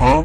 huh?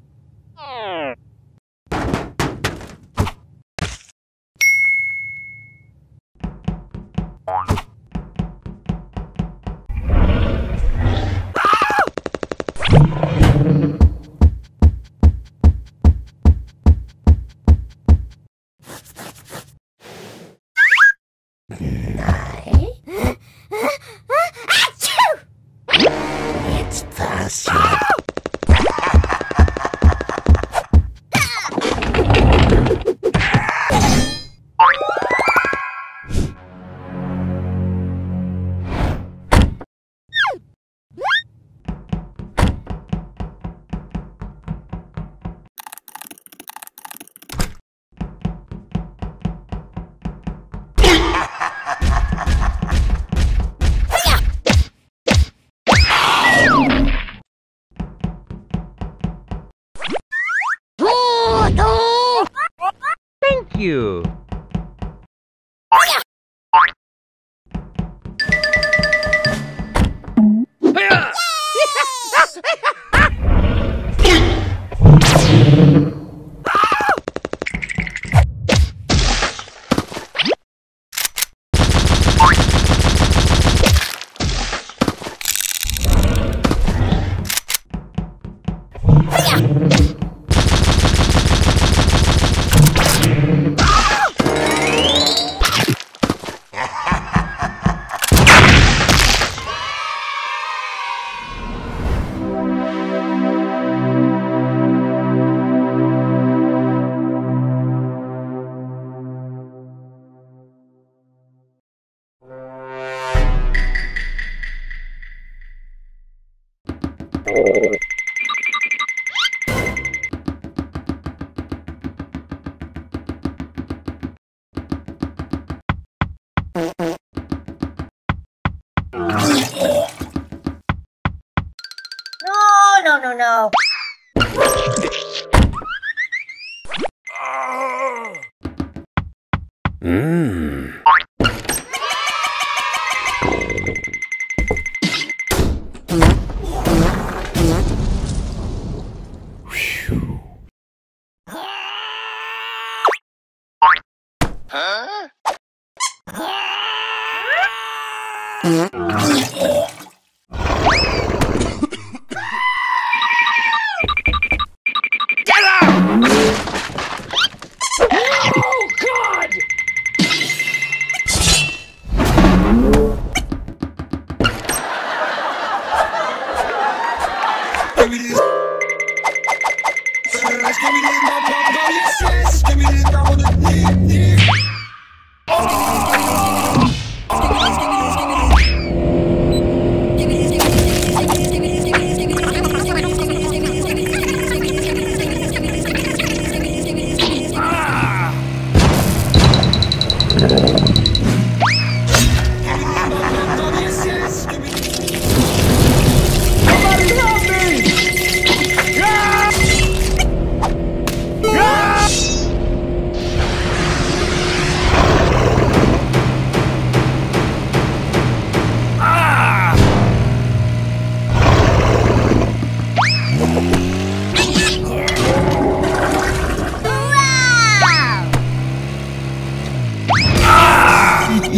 you. eh,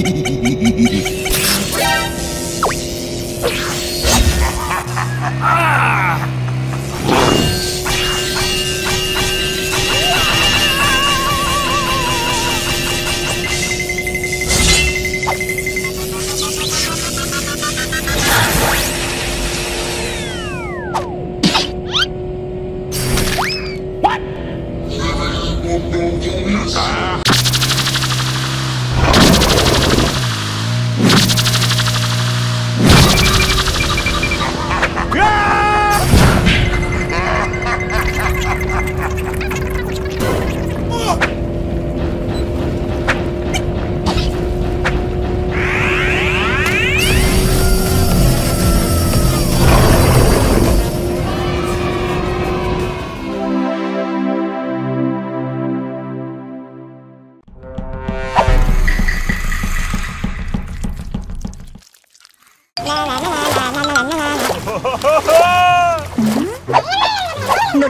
Wow!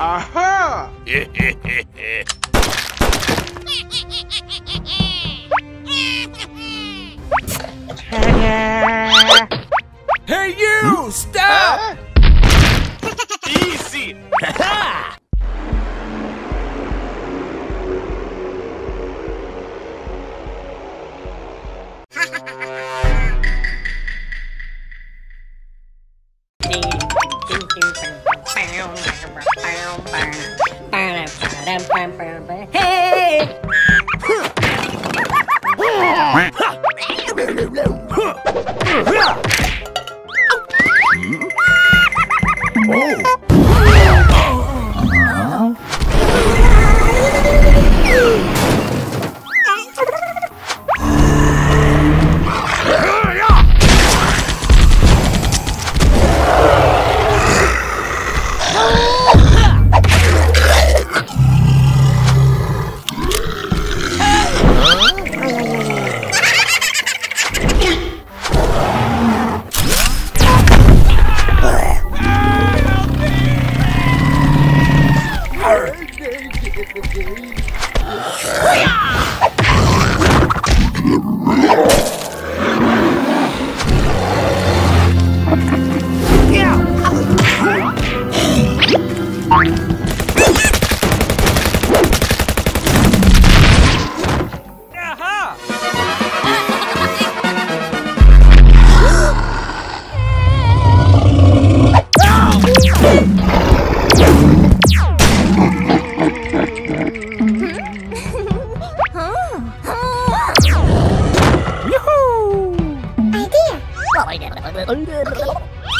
Aha! hey you! Stop! Huh? Easy!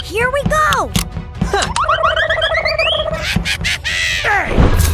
Here we go!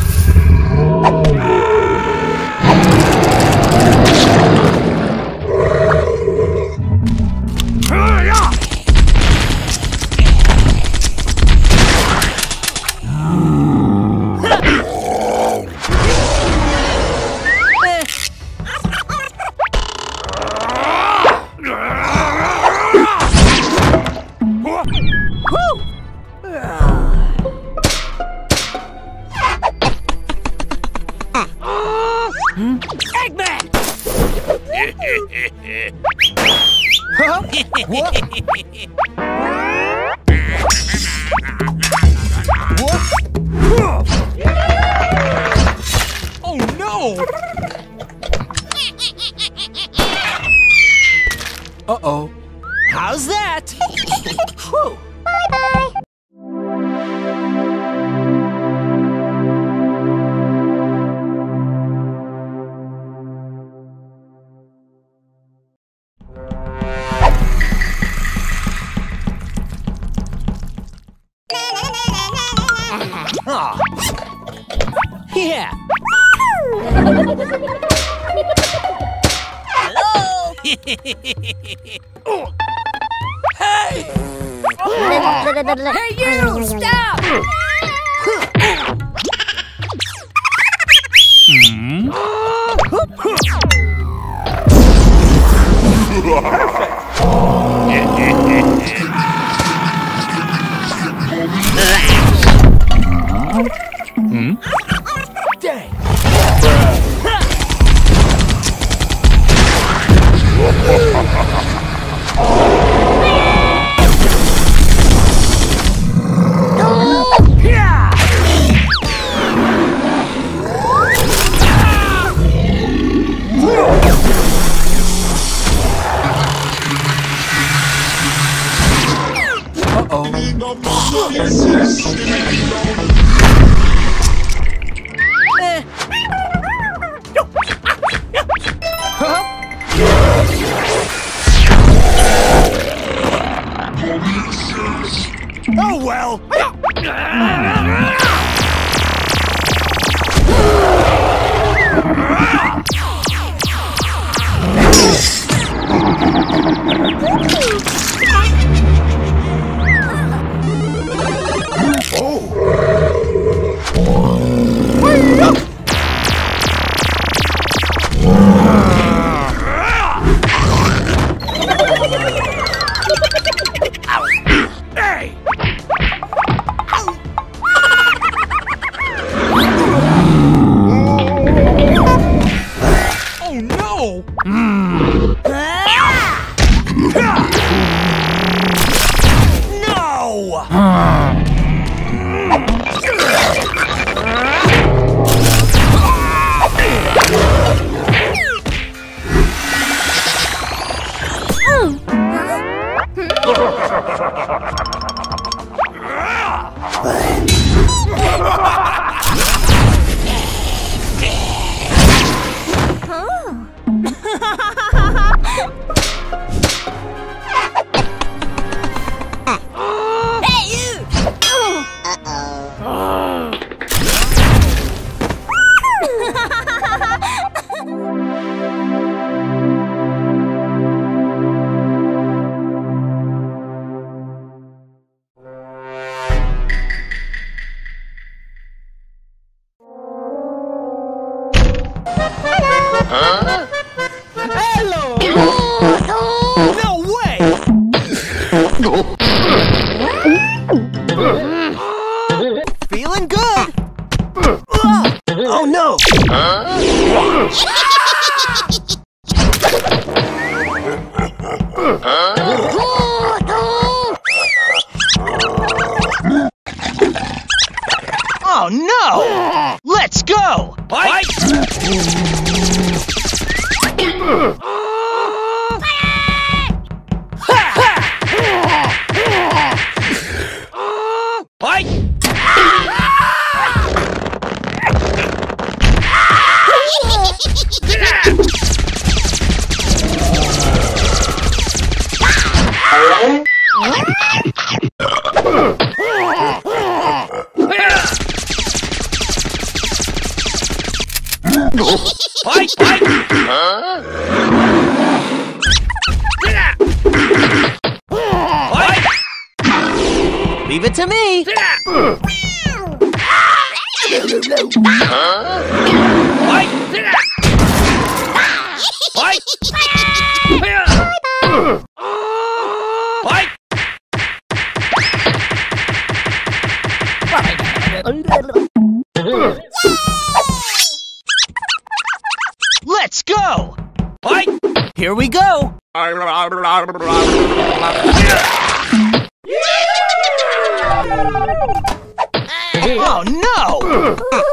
Oh no!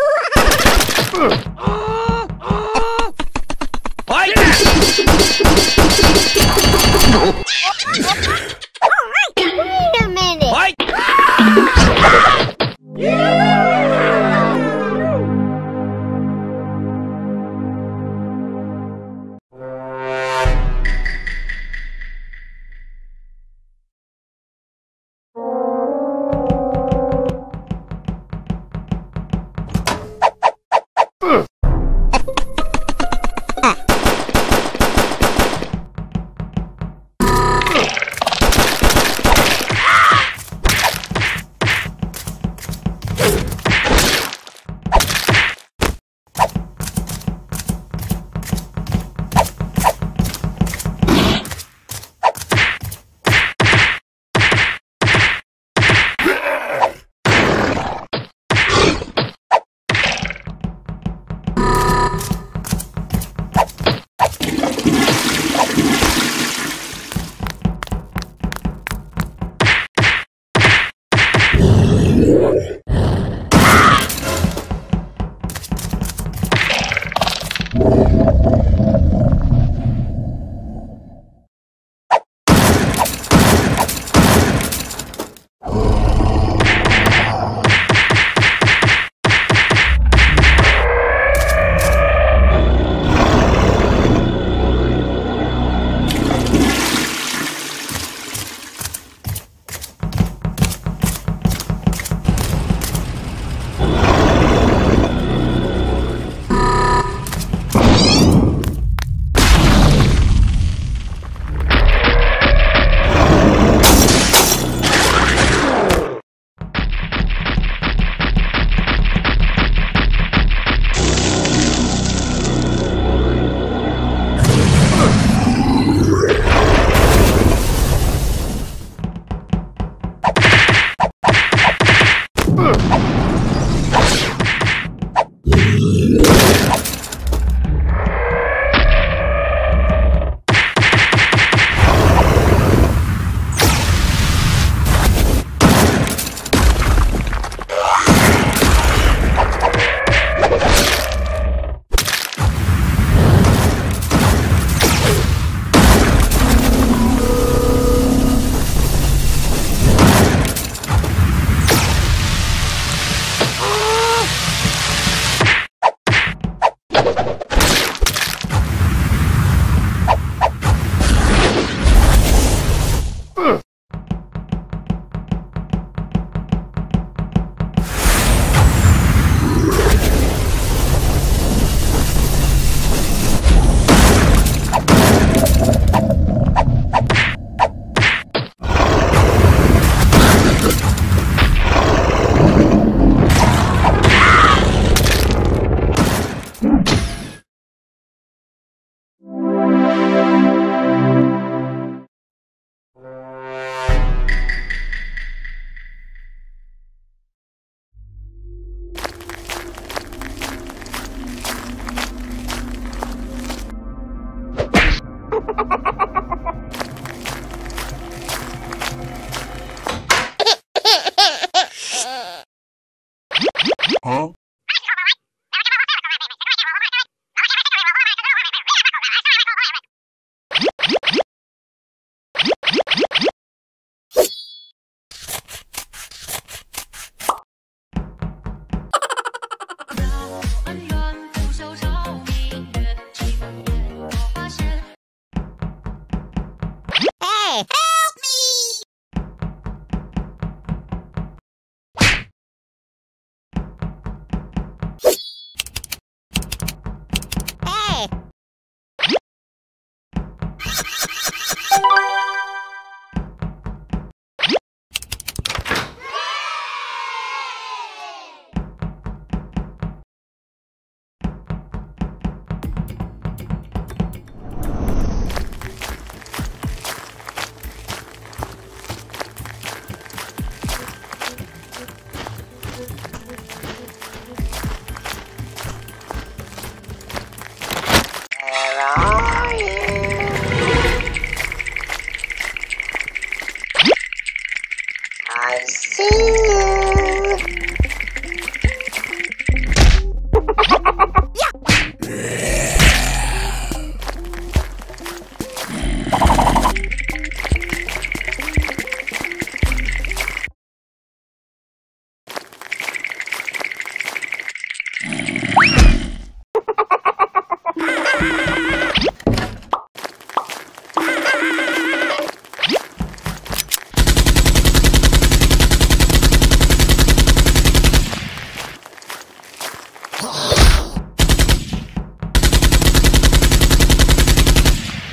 Huh?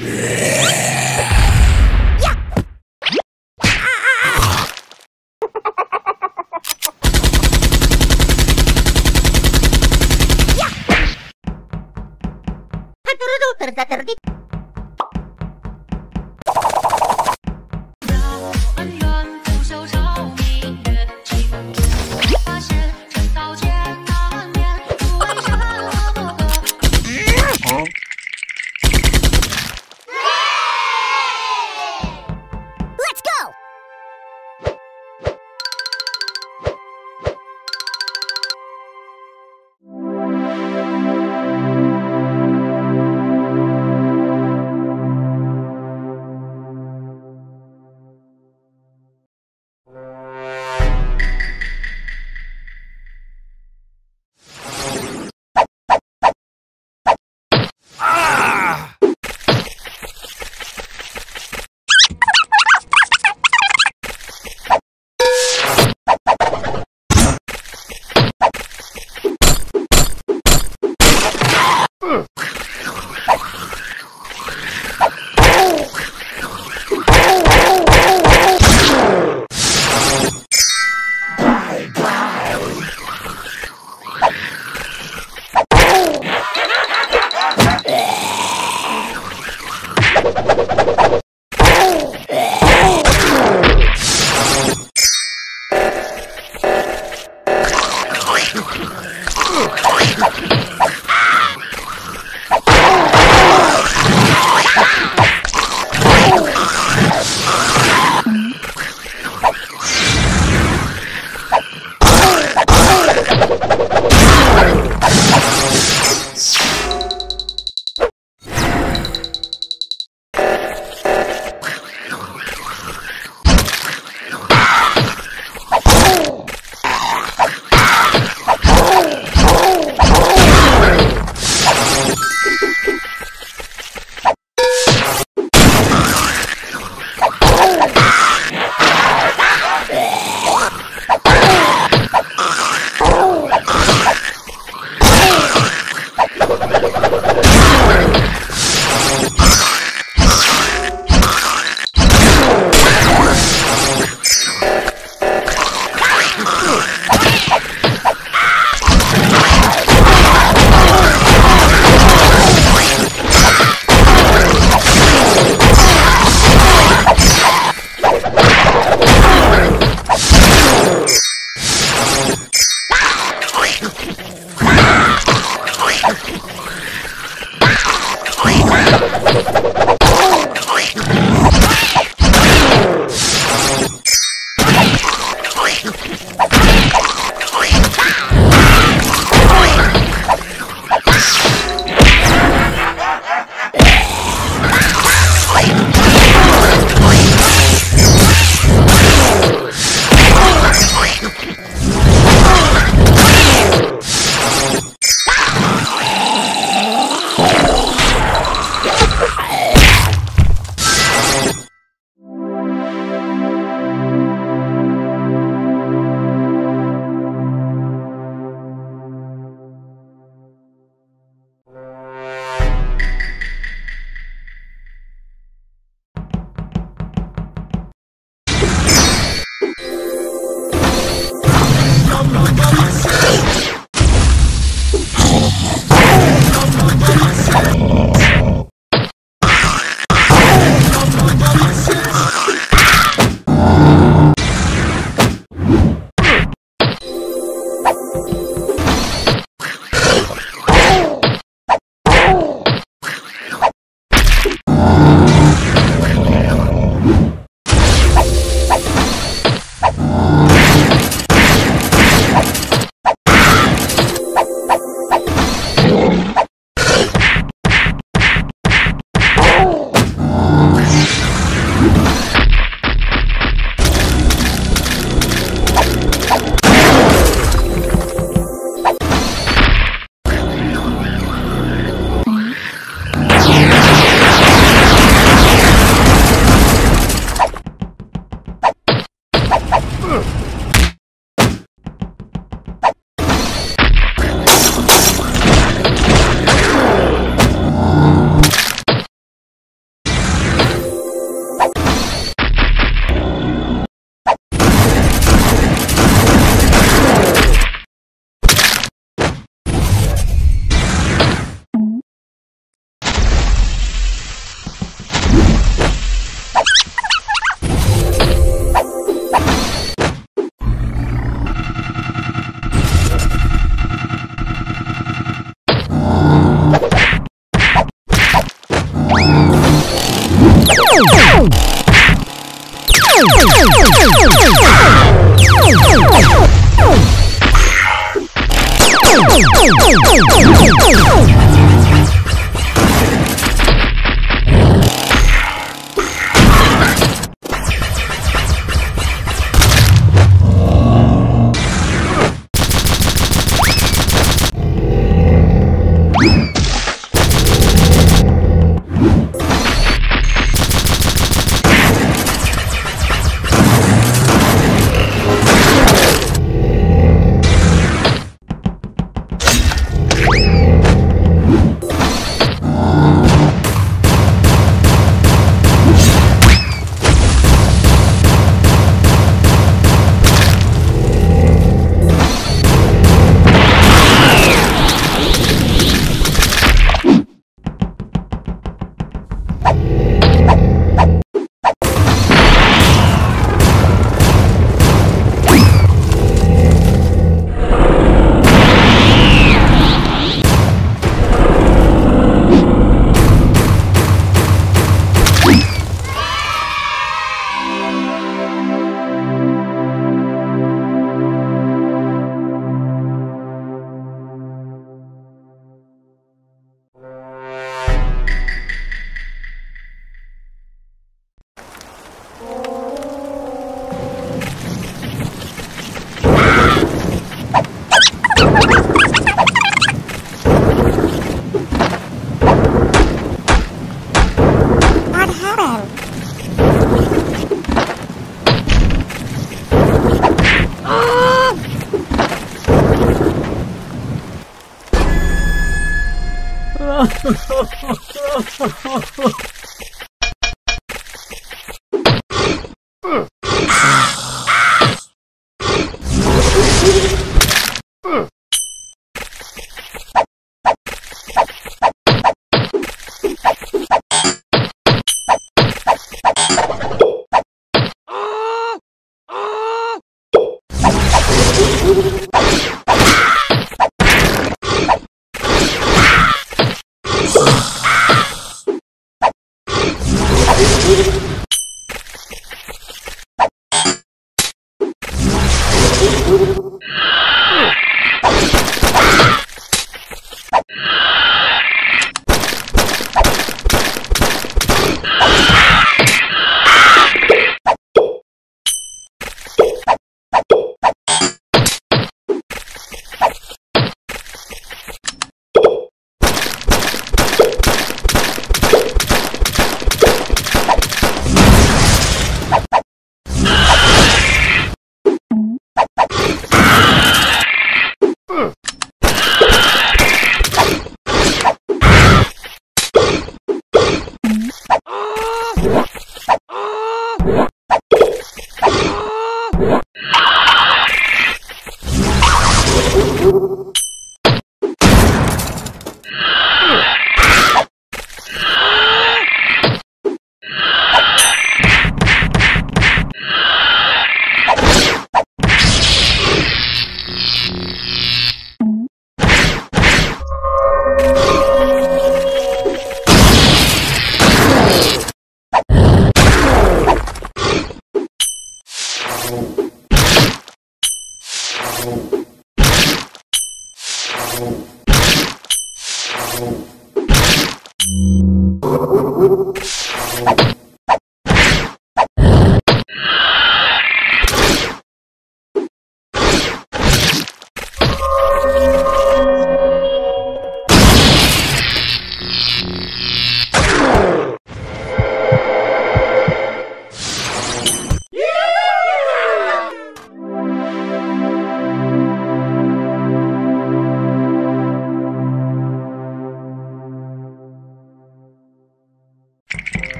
Yeah.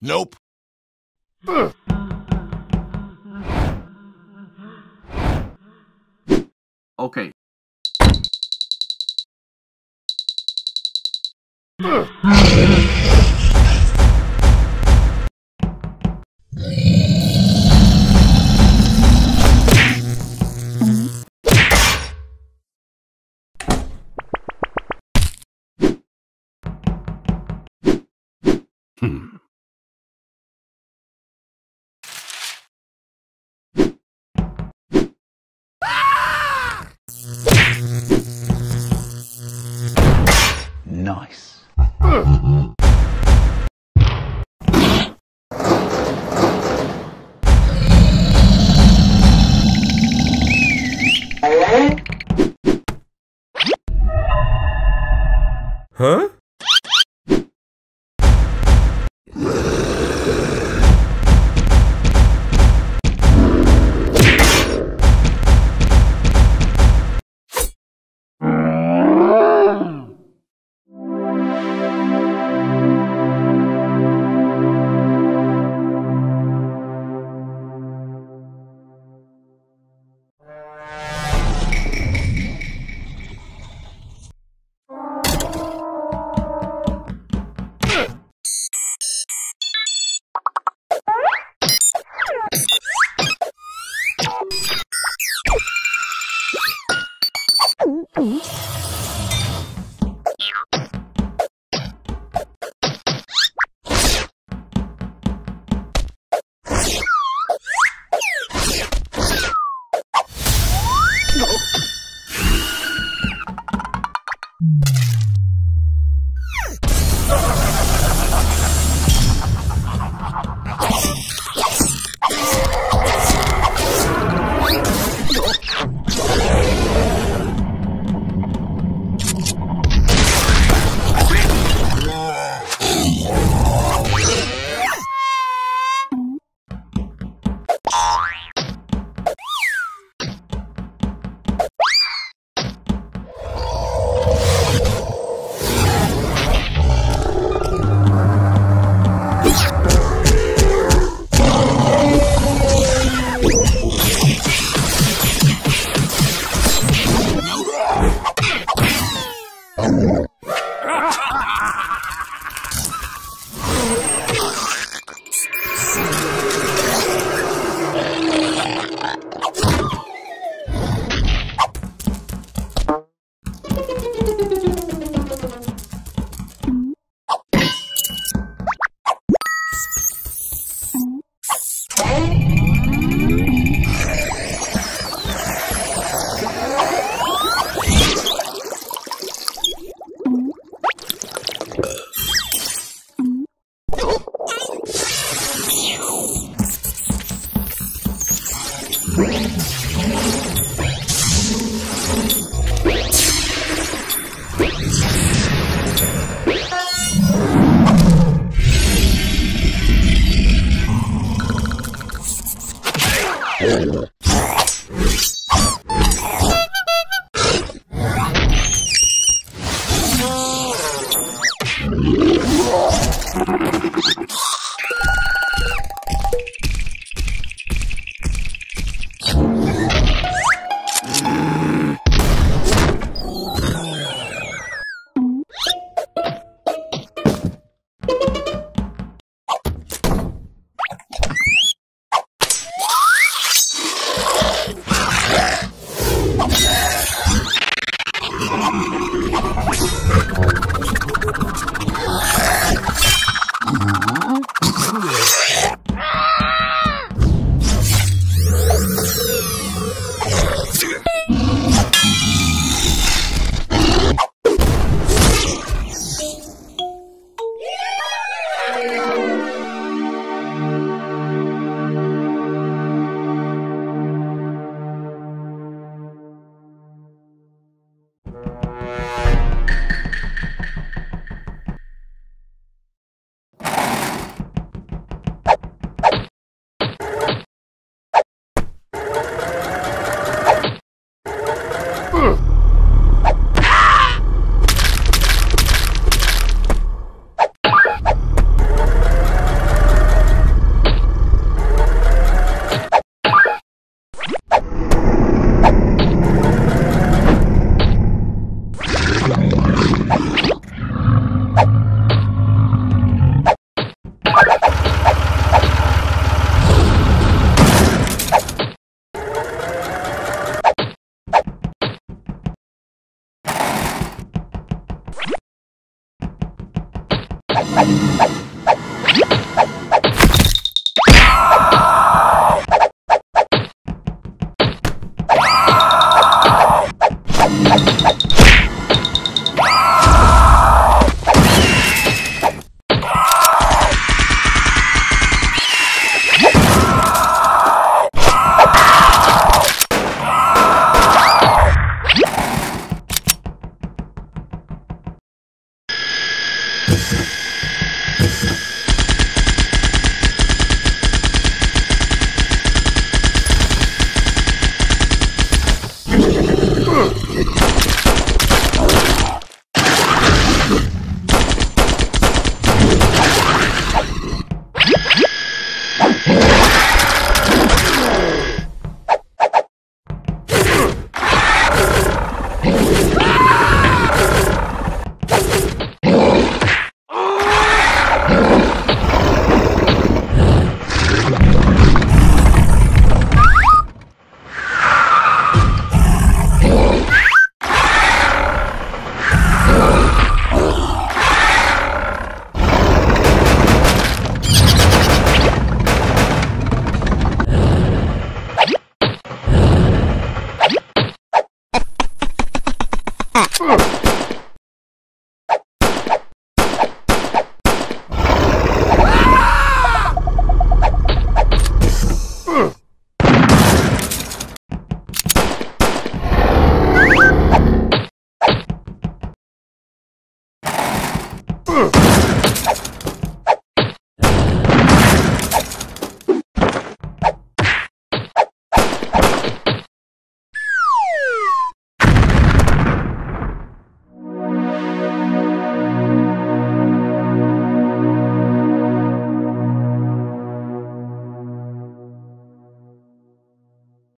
Nope. Okay.